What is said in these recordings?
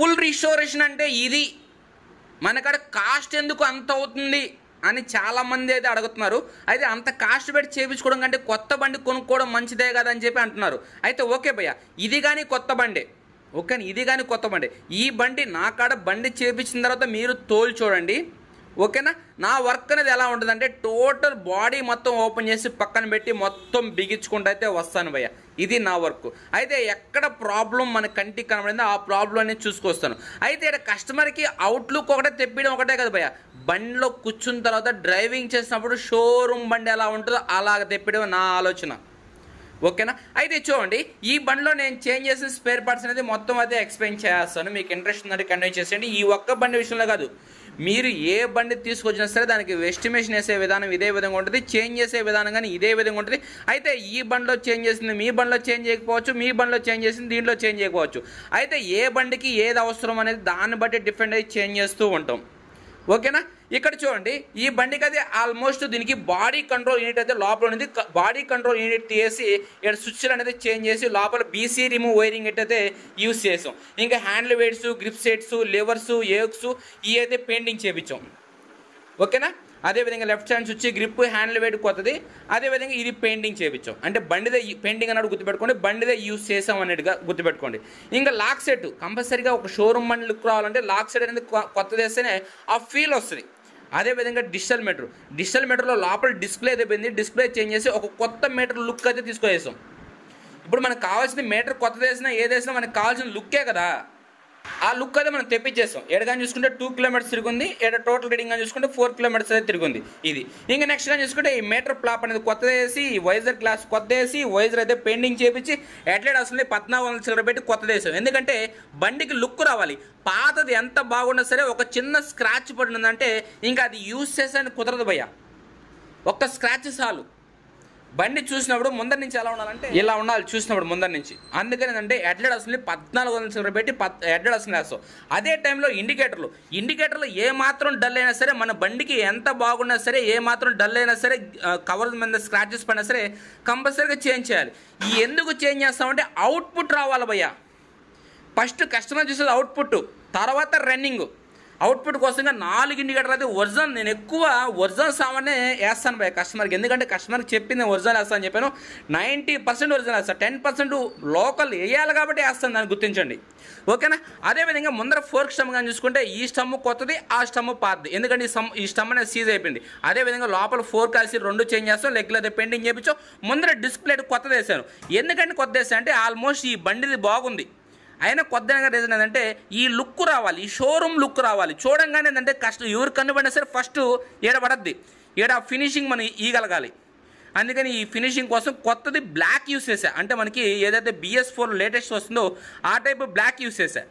Full restoration అంటే ఇది. మనకాడ cost ఎందుకు అంత అవుతుంది అని చాలామంది అయితే అడుగుతున్నారు. అయితే అంత కాస్ట్ పెట్టి చేయించుకోవడం కంటే కొత్త బండి కొనుక్కోవడం మంచిదే కదా అని చెప్పి అంటున్నారు. అయితే ఓకే భయ్య ఇది కానీ కొత్త బండి. ఓకే ఇది కానీ కొత్త బండి. ఈ బండి నా కాడ బండి చేపించిన తర్వాత మీరు తోలు చూడండి. ఓకేనా నా? వర్క్ అనేది ఎలా ఉంటుంది అంటే టోటల్ బాడీ మొత్తం ఓపెన్ చేసి పక్కన పెట్టి మొత్తం బిగించుకుంటూ అయితే వస్తాను భయ్య. ఇది నా వర్క్. అయితే ఎక్కడ ప్రాబ్లం మన కంటికి కనబడిందో ఆ ప్రాబ్లం అనేది చూసుకొస్తాను. అయితే ఇక్కడ కస్టమర్కి అవుట్లుక్ ఒకటే తెప్పించడం ఒకటే కదా భయ్య. బండిలో కూర్చున్న తర్వాత డ్రైవింగ్ చేసినప్పుడు షోరూమ్ బండి ఎలా ఉంటుందో అలాగ తెప్పించడం నా ఆలోచన. ఓకేనా? అయితే చూడండి ఈ బండిలో నేను చేంజ్ చేసిన స్పేర్ పార్ట్స్ అనేది మొత్తం అయితే ఎక్స్ప్లెయిన్ చేస్తాను. మీకు ఇంట్రెస్ట్ ఉందంటే కంటిన్యూ చేసేయండి. ఈ ఒక్క బండి విషయంలో కాదు. మీరు ఏ బండి తీసుకొచ్చినా సరే దానికి ఎస్టిమేషన్ వేసే విధానం ఇదే విధంగా ఉంటుంది చేంజ్ చేసే విధానం కానీ ఇదే విధంగా ఉంటుంది. అయితే ఈ బండిలో చేంజ్ చేసింది మీ బండిలో చేంజ్ చేయకపోవచ్చు మీ బండిలో చేంజ్ చేసింది దీంట్లో చేంజ్ చేయకపోవచ్చు. అయితే ఏ బండికి ఏది అవసరం అనేది దాన్ని బట్టి డిఫెండ్ అయ్యి చేంజ్ చేస్తూ ఉంటాం. ఓకేనా? ఇక్కడ చూడండి ఈ బండికి అయితే ఆల్మోస్ట్ దీనికి బాడీ కంట్రోల్ యూనిట్ అయితే లోపల ఉంది. బాడీ కంట్రోల్ యూనిట్ తీసి ఇక్కడ స్విచ్లు అనేది చేంజ్ చేసి లోపల బీసీ రిమూవ్ వైరింగ్ అయితే యూస్ చేసాం. ఇంకా handle weights grip sets levers X ఇవి అయితే పెయింటింగ్ చేపించాం. ఓకేనా? అదేవిధంగా లెఫ్ట్ హ్యాండ్స్ వచ్చి గ్రిప్ హ్యాండిల్ వేడి కొత్తది. అదేవిధంగా ఇది పెయింటింగ్ చేయించాం అంటే బండిదే పెయింటింగ్ అన్నట్టు గుర్తుపెట్టుకోండి. బండిదే యూస్ చేసాం అన్నట్టుగా గుర్తుపెట్టుకోండి. ఇంకా లాక్ సెట్ కంపల్సరీగా ఒక షోరూమ్ బండి లుక్ రావాలంటే లాక్ సెట్ అనేది కొత్తది వేస్తేనే ఆ ఫీల్ వస్తుంది. అదేవిధంగా డిజిటల్ మీటర్ డిజిటల్ మీటర్లో లోపల డిస్ప్లే అయితే పోయింది. డిస్ప్లే చేంజ్ చేసి ఒక కొత్త మీటర్ లుక్ అయితే తీసుకొచ్చేసాం. ఇప్పుడు మనకు కావాల్సిన మీటర్ కొత్తది వేసినా ఏది మనకు కావాల్సిన లుక్కే కదా. ఆ లుక్ అయితే మనం తెప్పించేస్తాం. ఎడగాని చూసుకుంటే టూ కిలోమీటర్స్ తిరిగింది ఎడ టోటల్ రీడింగ్ అని చూసుకుంటే ఫోర్ కిలోమీటర్స్ అయితే తిరిగింది. ఇది. ఇంకా నెక్స్ట్ కానీ చూసుకుంటే ఈ మీటర్ ప్లాప్ అనేది కొత్త వేసి వైజర్ గ్లాస్ కొత్త వేసి వైజర్ అయితే పెయింటింగ్ చేపించి ఎట్లెట్ అసలు పద్నాలుగు వందల చిల్లర పెట్టి కొత్తది వేసాం ఎందుకంటే బండికి లుక్ రావాలి. పాతది ఎంత బాగున్నా సరే ఒక చిన్న స్క్రాచ్ పడినందంటే ఇంకా అది యూస్ చేసే కుదరదు భయ్య. ఒక్క స్క్రాచ్ చాలు. బండి చూసినప్పుడు ముందర నుంచి ఎలా ఉండాలంటే ఇలా ఉండాలి చూసినప్పుడు ముందర నుంచి. అందుకని అంటే ఎడ్లెడ్ పద్నాలుగు వందల చిల్లర పెట్టి పద్ ఎడ్లెడ్ అసలు వేస్తాం అదే టైంలో ఇండికేటర్లు. ఇండికేటర్లు ఏ మాత్రం డల్ అయినా సరే మన బండికి ఎంత బాగున్నా సరే ఏ మాత్రం డల్ అయినా సరే కవర్ మీద స్క్రాచెస్ పడినా సరే కంపల్సరీగా చేంజ్ చేయాలి. ఈ ఎందుకు చేంజ్ చేస్తామంటే అవుట్పుట్ రావాలి భయ్యా. ఫస్ట్ కస్టమర్ చూసేది అవుట్పుట్ తర్వాత రన్నింగ్. అవుట్పుట్ కోసంగా నాలుగు ఇండికేటర్ అయితే ఒరిజినల్. నేను ఎక్కువ ఒరిజినల్ సామాన్నే వేస్తాను భయ కస్టమర్కి ఎందుకంటే కస్టమర్కి చెప్పింది ఒరిజినల్ వేస్తాను అని చెప్పాను. నైంటీ పర్సెంట్ ఒరిజినల్ వేస్తాను టెన్ పర్సెంట్ లోకల్ వేయాలి కాబట్టి వేస్తాను దాన్ని గుర్తించండి. ఓకేనా? అదేవిధంగా ముందర ఫోర్క్ స్టమ్ కానీ చూసుకుంటే ఈ స్టమ్ కొత్తది ఆ స్టమ్ పాతది. ఎందుకంటే ఈ స్టమ్ ఈ స్టమ్ అనేది సీజ్ అయిపోయింది. అదేవిధంగా లోపల ఫోర్ కలిసి రెండు చేంజ్ చేస్తాం లెగ్లు అయితే పెయింటింగ్ చేయించాం. ముందర డిస్ప్లే కొత్తది వేసాను ఎందుకంటే కొత్త వేసాను అంటే ఆల్మోస్ట్ ఈ బండిది బాగుంది. అయినా కొద్దిగా రీజన్ ఏంటంటే ఈ లుక్ రావాలి ఈ షోరూమ్ లుక్ రావాలి. చూడంగానే ఏంటంటే కష్టం. ఎవరు కనుబడినా సరే ఫస్ట్ ఏడబడద్ది. ఏడ ఫినిషింగ్ మనం ఈగలగాలి అందుకని ఈ ఫినిషింగ్ కోసం కొత్తది బ్లాక్ యూస్ చేశా. అంటే మనకి ఏదైతే బిఎస్ ఫోర్ లేటెస్ట్ వస్తుందో ఆ టైప్ బ్లాక్ యూస్ చేశా.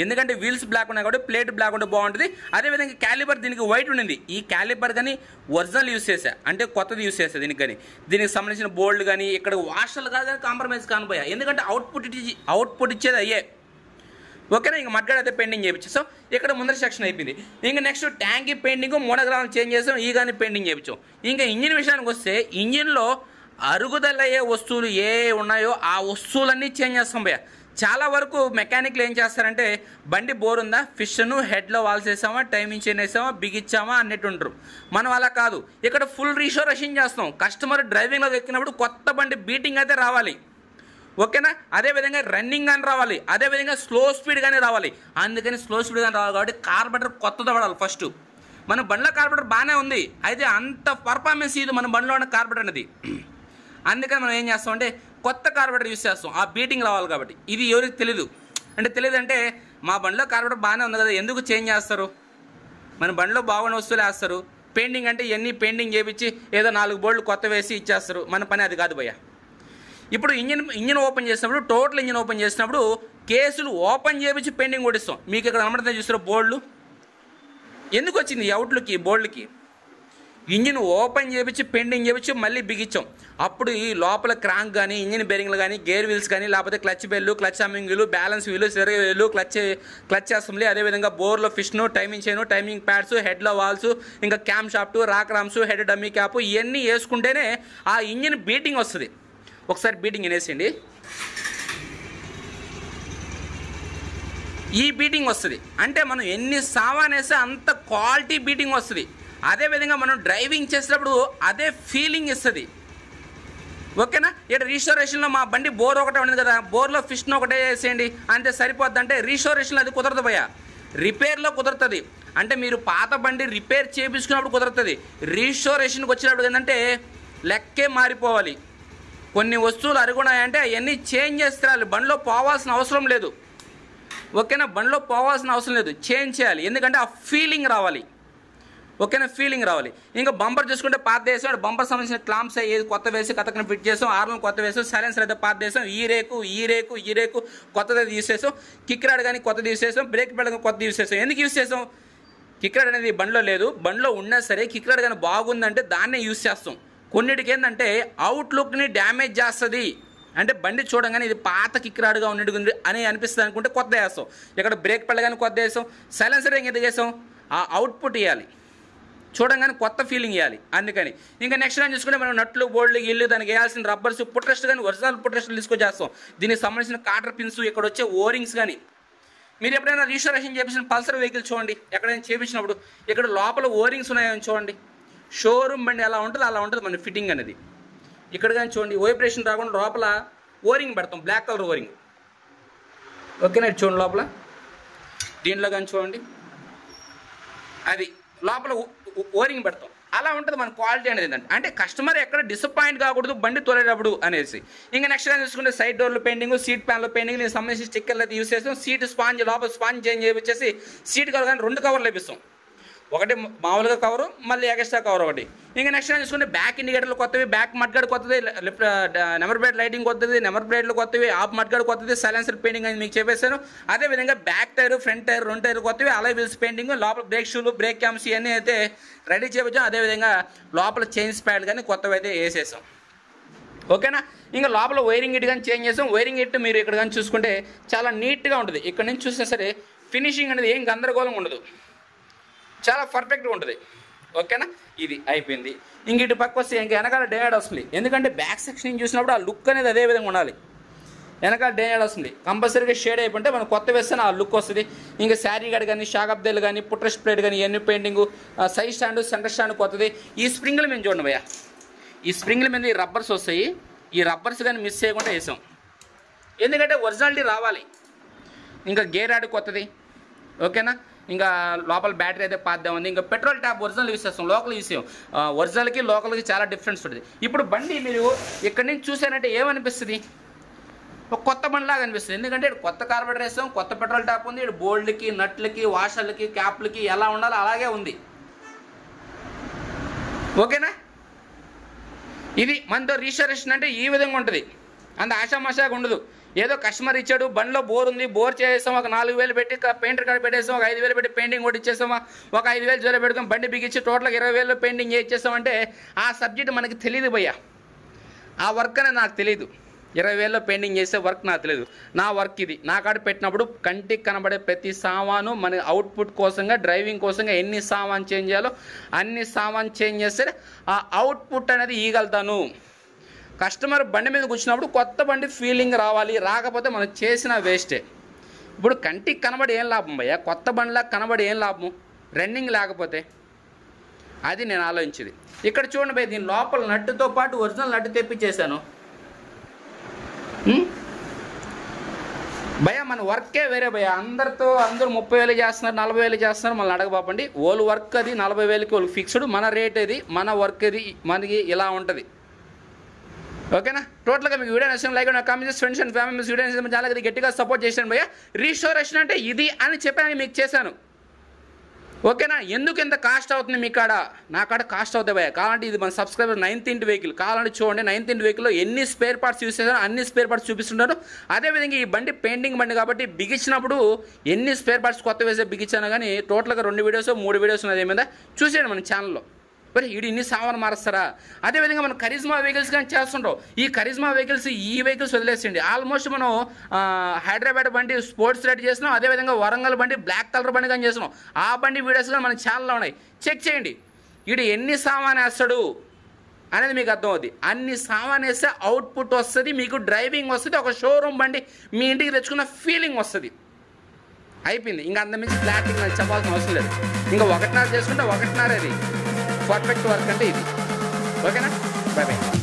ఎందుకంటే వీల్స్ బ్లాక్ ఉన్నాయి కాబట్టి ప్లేట్ బ్లాక్ ఉంటే బాగుంటుంది. అదేవిధంగా క్యాలిబర్ దీనికి వైట్ ఉండింది. ఈ క్యాలిబర్ కానీ ఒరిజినల్ యూస్ చేశా. అంటే కొత్తది యూస్ చేశా దీనికి కానీ దీనికి సంబంధించిన బోల్డ్ కానీ ఇక్కడ వాషర్లు కానీ కాంప్రమైజ్ కానిపోయా. ఎందుకంటే అవుట్పుట్ ఇచ్చి అవుట్పుట్ ఇచ్చేది అయ్యే. ఓకేనా? ఇంక మడ్గాడ్ అయితే పెయింటింగ్ చేయించాం. ఇక్కడ ముందర సెక్షన్ అయిపోయింది. ఇంకా నెక్స్ట్ ట్యాంక్ పెయింటింగ్ మూడగ్రాలు చేంజ్ చేసాం ఈ కానీ పెయింటింగ్ చేయించాం. ఇంకా ఇంజిన్ విషయానికి వస్తే ఇంజిన్లో అరుగుదలయ్యే వస్తువులు ఏ ఉన్నాయో ఆ వస్తువులన్నీ చేంజ్ చేస్తాం భయ్య. చాలా వరకు మెకానిక్లు ఏం చేస్తారంటే బండి బోర్ ఉందా? ఫిష్ను హెడ్లో వాల్సేసామా టైమింగ్ చైన్ వేసామా? బిగిచ్చామా అన్నట్టు ఉంటారు మనం అలా కాదు. ఇక్కడ ఫుల్ రీషోరేషన్ చేస్తాం. కస్టమర్ డ్రైవింగ్లో ఎక్కినప్పుడు కొత్త బండి బీటింగ్ అయితే రావాలి. ఓకేనా? అదేవిధంగా రన్నింగ్ కానీ రావాలి. అదేవిధంగా స్లో స్పీడ్ కానీ రావాలి. అందుకని స్లో స్పీడ్ కానీ రావాలి కాబట్టి కార్బెటర్ కొత్తది పడాలి ఫస్ట్ మన బండిలో కార్బెటర్ బాగానే ఉంది. అయితే అంత పర్ఫార్మెన్స్ ఇది మన బండిలో ఉన్న కార్బెటర్ అనేది. అందుకని మనం ఏం చేస్తాం అంటే కొత్త కార్బెటర్ యూస్ చేస్తాం. ఆ బీటింగ్ రావాలి కాబట్టి. ఇది ఎవరికి తెలీదు. అంటే తెలియదు అంటే మా బండిలో కార్బోరేటర్ బాగానే ఉంది కదా ఎందుకు చేంజ్ చేస్తారు? మన బండిలో బాగున్న వస్తువులు వేస్తారు. పెయింటింగ్ అంటే ఇవన్నీ పెయింటింగ్ చేపించి ఏదో నాలుగు బోర్డులు కొత్త వేసి ఇచ్చేస్తారు. మన పని అది కాదు భయ్య. ఇప్పుడు ఇంజిన్ ఇంజిన్ ఓపెన్ చేసినప్పుడు టోటల్ ఇంజిన్ ఓపెన్ చేసినప్పుడు కేసులు ఓపెన్ చేపించి పెయింటింగ్ కొట్టిస్తాం. మీకు ఇక్కడ కనబడితే చూస్తారు బోర్డులు ఎందుకు వచ్చింది అవుట్లుకి బోర్డులకి ఇంజిన్ ఓపెన్ చేపించి పెండింగ్ చేపించి మళ్ళీ బిగించాం. అప్పుడు ఈ లోపల క్రాంక్ కానీ ఇంజిన్ బెరింగ్లు కానీ గేర్ వీల్స్ కానీ లేకపోతే క్లచ్ బెల్లు క్లచ్ అమ్మింగ్ వీలు బ్యాలెన్స్ వీలు సెరగ వీలు క్లచ్ క్లచ్ అసెంబ్లీ అదేవిధంగా బోర్లో ఫిష్ను టైమింగ్ చేయను టైమింగ్ ప్యాడ్స్ హెడ్లో వాల్స్ ఇంకా camshaft rocker arms head dummy cap ఇవన్నీ వేసుకుంటేనే ఆ ఇంజిన్ బీటింగ్ వస్తుంది. ఒకసారి బీటింగ్ వినేసిండి ఈ బీటింగ్ వస్తుంది. అంటే మనం ఎన్ని సామాన్ వేస్తే అంత క్వాలిటీ బీటింగ్ వస్తుంది. అదేవిధంగా మనం డ్రైవింగ్ చేసేటప్పుడు అదే ఫీలింగ్ ఇస్తుంది. ఓకేనా? ఇక్కడ రీస్టోరేషన్లో మా బండి బోర్ ఒకటే ఉండదు కదా బోర్లో ఫిష్ను ఒకటే వేసేయండి. అంతే సరిపోద్ది అంటే రీస్టోరేషన్లో అది కుదరదు భయ్యా. రిపేర్లో కుదురుతుంది. అంటే మీరు పాత బండి రిపేర్ చేయించుకున్నప్పుడు కుదురుతుంది. రీస్టోరేషన్కి వచ్చినప్పుడు ఏంటంటే లెక్కే మారిపోవాలి. కొన్ని వస్తువులు అరుగున్నాయంటే అవన్నీ చేంజ్ చేస్తే బండిలో పోవాల్సిన అవసరం లేదు. ఓకేనా? బండిలో పోవాల్సిన అవసరం లేదు. చేంజ్ చేయాలి. ఎందుకంటే ఆ ఫీలింగ్ రావాలి. ఓకేనా ఫీలింగ్ రావాలి. ఇంకా బంపర్ చూసుకుంటే పాత వేసాం బంపర్ సంబంధించిన క్లాంప్స్ ఏది కొత్త వేసి కథకని ఫిట్ చేసాం ఆర్లను కొత్త వేసాం సైలెన్సర్ అయితే పాత వేసాం ఈ రేకు ఈ రేకు ఈ రేకు కొత్తది తీసేసాం కిక్ రాడ్ కానీ కొత్తది యూస్ చేసాం బ్రేక్ పెడగా కొత్తది యూస్ చేసాం. ఎందుకు యూస్ చేసాం? కిక్ రాడ్ అనేది బండిలో లేదు. బండిలో ఉన్నా సరే కిక్ రాడ్ కానీ బాగుందంటే దాన్నే యూస్ చేస్తాం. కొన్నిటికి ఏంటంటే అవుట్లుక్ని డ్యామేజ్ చేస్తుంది. అంటే బండి చూడగానే ఇది పాత కిక్ ఉన్నట్టు ఉంది అని అనిపిస్తుంది అనుకుంటే కొత్త వేస్తాం. ఇక్కడ బ్రేక్ పెడగానే కొత్త వేసాం సైలెన్సర్ ఎందుకు వేసాం ఆ అవుట్పుట్ ఇవ్వాలి. చూడంగానే కొత్త ఫీలింగ్ ఇవ్వాలి అందుకని. ఇంకా నెక్స్ట్ టైం చూసుకుంటే మనం నట్లు బోల్డ్లు ఇల్లు దానికి వేయాల్సిన రబ్బర్స్ పుట్రెస్ట్ కానీ ఒరిజినల్ పుట్రెస్ట్లు తీసుకొచ్చేస్తాం. దీనికి సంబంధించిన కాటర్ పిన్స్ ఇక్కడ వచ్చే ఓరింగ్స్ కానీ. మీరు ఎప్పుడైనా రిజిస్ట్రేషన్ చేపించిన పల్సర్ వెహికల్ చూడండి. ఎక్కడైనా చేపించినప్పుడు ఇక్కడ లోపల ఓరింగ్స్ ఉన్నాయని చూడండి. షోరూమ్ బండి ఎలా ఉంటుంది అలా ఉంటుంది మన ఫిట్టింగ్ అనేది. ఇక్కడ కానీ చూడండి వైబ్రేషన్ రాకుండా లోపల ఓరింగ్ పెడతాం బ్లాక్ కలర్ ఓరింగ్ ఓకేనా చూడండి లోపల. దీంట్లో కానీ చూడండి. అది లోపల ఓ- ఓరింగ్ పెడతాం. అలా ఉంటుంది మన క్వాలిటీ అనేది ఏంటంటే అంటే కస్టమర్ ఎక్కడ డిసప్పాయింట్ కాకూడదు బండి తోలేటప్పుడు అనేసి. ఇంకా నెక్స్ట్ టైం చూసుకుంటే సైడ్ డోర్లు పెయింటింగ్ సీట్ ప్యాన్లు పెయింటింగ్ నేను సంబంధించి స్టిక్కర్లు అయితే యూస్ చేస్తాం. సీట్ స్పాంజ్ లోపల స్పాంజ్ చేంజ్ చేయించేసి సీట్ కవర్ కానీ రెండు కవర్లు లభిస్తాం ఒకటి మామూలుగా కవరు మళ్ళీ ఎక్స్ట్రా కవర్ ఒకటి. ఇంకా నెక్స్ట్ టైం చూసుకుంటే బ్యాక్ ఇండికేటర్లు కొత్తవి బ్యాక్ మడ్గాడ్ కొత్తది లిఫ్ట్ నెంబర్ ప్లేట్ లైటింగ్ కొత్తది నెంబర్ ప్లేట్లు కొత్తవి ఆఫ్ మడ్గాడ్ కొత్తది సైలెన్సర్ పెయింటింగ్ అని మీకు చెప్పేశాను. అదేవిధంగా బ్యాక్ టైర్ ఫ్రంట్ టైర్ రెండు టైర్ కొత్తవి అలా వీల్స్ పెయింటింగ్ లోపల బ్రేక్ షూలు బ్రేక్ క్యామ్స్ ఇవన్నీ అయితే రెడీ చేయించాం అదేవిధంగా లోపల చైన్స్ ప్యాడ్ కానీ కొత్తవి అయితే వేసేసాం. ఓకేనా ఇంకా లోపల వైరింగ్ ఇట్ కానీ చేంజ్ చేసాం. వైరింగ్ ఇట్ మీరు ఇక్కడ కానీ చూసుకుంటే చాలా నీట్గా ఉంటుంది. ఇక్కడ నుంచి చూసినా సరే ఫినిషింగ్ అనేది ఏం గందరగోళం ఉండదు. చాలా పర్ఫెక్ట్గా ఉంటుంది. ఓకేనా? ఇది అయిపోయింది. ఇంక ఇటు పక్క వస్తే ఇంకా వెనకాల డేయాడ్ వస్తుంది. ఎందుకంటే బ్యాక్ సెక్షన్ చూసినప్పుడు ఆ లుక్ అనేది అదే విధంగా ఉండాలి. వెనకాల డేయాడ్ వస్తుంది. కంపల్సరీగా షేడ్ అయిపోతే మనం కొత్త వేస్తే ఆ లుక్ వస్తుంది. ఇంకా శారీ గడ్ కానీ షాగబ్దేలు కానీ పుట్రస్ ప్లేట్ కానీ ఎన్ని painting side stand centre stand కొత్తది. ఈ స్ప్రింగ్లు మేము చూడండి భయ్యా. ఈ స్ప్రింగ్ల మీద ఈ రబ్బర్స్ వస్తాయి. ఈ రబ్బర్స్ కానీ మిస్ చేయకుండా వేసాం. ఎందుకంటే ఒరిజినాలిటీ రావాలి. ఇంకా గేర్ ఆడి కొత్తది. ఓకేనా? ఇంకా లోపల బ్యాటరీ అయితే పాద్దా ఉంది. ఇంకా పెట్రోల్ ట్యాప్ ఒరిజినల్ యూస్ చేస్తాం లోకల్ యూస్ చేయం. ఒరిజినల్కి లోకల్కి చాలా డిఫరెన్స్ ఉంటుంది. ఇప్పుడు బండి మీరు ఇక్కడి నుంచి చూసారంటే ఏమనిపిస్తుంది? ఒక కొత్త బండిలాగా అనిపిస్తుంది. ఎందుకంటే కొత్త కార్బోరేటర్ వేస్తాం కొత్త పెట్రోల్ ట్యాప్ ఉంది ఇటు బోల్డ్కి నట్లకి వాషర్లకి క్యాప్లకి ఎలా ఉండాలో అలాగే ఉంది. ఓకేనా? ఇది మనతో రిజిస్ట్రేషన్ అంటే ఈ విధంగా ఉంటుంది. అంత ఆషామాషాగా ఉండదు. ఏదో కస్టమర్ ఇచ్చాడు బండిలో బోర్ ఉంది బోర్ చేసాం ఒక నాలుగు వేలు పెట్టి పెయింటర్ కాడ పెట్టేసాం ఒక ఐదు వేలు పెట్టి పెయింటింగ్ కూడా ఇచ్చేసాం ఒక ఐదు వేలు జ్వరం పెట్టుకుని బండి బిగించి టోటల్గా ఇరవై వేలు పెయింటింగ్ ఇచ్చేసామంటే ఆ సబ్జెక్ట్ మనకి తెలియదు భయ్యా. ఆ వర్క్ అనేది నాకు తెలియదు ఇరవై వేల్లో పెయింటింగ్ చేసే వర్క్ నాకు తెలియదు నా వర్క్ ఇది. నా కాడ పెట్టినప్పుడు కంటికి కనబడే ప్రతి సామాను మన అవుట్పుట్ కోసంగా డ్రైవింగ్ కోసంగా ఎన్ని సామాన్ చేంజ్ చేయాలో అన్ని సామాన్ చేంజ్ చేస్తే ఆ అవుట్పుట్ అనేది ఇవ్వగలుగుతాను కస్టమర్ బండి మీద కూర్చున్నప్పుడు కొత్త బండి ఫీలింగ్ రావాలి రాకపోతే మనం చేసిన వేస్టే ఇప్పుడు కంటికి కనబడి ఏం లాభం భయ్యా? కొత్త బండిలా కనబడి ఏం లాభం? రన్నింగ్ లేకపోతే? అది నేను ఆలోచించేది. ఇక్కడ చూడండి భయ్య దీని లోపల నట్టుతో పాటు ఒరిజినల్ నట్టు తెప్పించేశాను. భయ మన వర్కే వేరే భయ అందరితో అందరూ ముప్పై వేలు చేస్తున్నారు నలభై వేలు చేస్తున్నారు మళ్ళీ అడగబాపండి. ఓళ్ళు వర్క్ అది నలభై వేలకి వాళ్ళు ఫిక్స్డ్ మన రేట్ అది మన వర్క్ అది మనకి ఇలా ఉంటుంది. ఓకేనా? టోటల్గా మీకు వీడియో నచ్చిన like comments friends and family video నచ్చిన చాలా గట్టిగా సపోర్ట్ చేశాను భయ్య. రీస్టోరేషన్ అంటే ఇది అని చెప్పాను మీకు చేశాను. ఓకేనా? ఎందుకు ఎంత కాస్ట్ అవుతుంది మీ కాడ? నా కాడ కాస్ట్ అవుతాయి భయ్య. కావాలంటే ఇది మన సబ్స్క్రైబర్ నైన్త్ ఇంటి వెహికల్ కావాలంటే చూడండి నైన్త్ ఇంటి వెహికల్లో ఎన్ని స్పేర్ పార్ట్స్ యూస్ చేశారో అన్ని స్పేర్ పార్ట్స్ చూపిస్తుంటారు. అదేవిధంగా ఈ బండి పెయింటింగ్ బండి కాబట్టి బిగించినప్పుడు ఎన్ని స్పేర్ పార్ట్స్ కొత్త వేసే బిగించాను కానీ టోటల్గా రెండు వీడియోస్ మూడు వీడియోస్ ఉన్నది మీద. చూసేయండి మన ఛానల్లో మరి వీడు ఇన్ని సామాన్ మారుస్తారా అదేవిధంగా మనం కరిజ్మా వెహికల్స్ కానీ చేస్తుంటాం. ఈ కరిజ్మా వెహికల్స్ ఈ వెహికల్స్ వదిలేసేయండి ఆల్మోస్ట్ మనం హైదరాబాద్ బండి స్పోర్ట్స్ రెడీ చేసినాం అదేవిధంగా వరంగల్ బండి బ్లాక్ కలర్ బండి కానీ చేసినాం ఆ బండి వీడియోస్ కానీ మన ఛానల్లో ఉన్నాయి. చెక్ చేయండి. వీడు ఎన్ని సామాన్ వేస్తాడు అనేది మీకు అర్థమవుద్ది. అన్ని సామాన్ వేస్తే అవుట్పుట్ వస్తుంది మీకు డ్రైవింగ్ వస్తుంది ఒక షోరూమ్ బండి మీ ఇంటికి తెచ్చుకున్న ఫీలింగ్ వస్తుంది. అయిపోయింది. ఇంకా అంతమించి ఫ్లాట్ ఇంకా చెప్పాల్సిన అవసరం లేదు. ఇంకా ఒకటిన్నర చేసుకుంటే ఒకటిన్నర అది. పర్ఫెక్ట్ వర్క్ అంటే ఇది. ఓకేనా? Bye bye.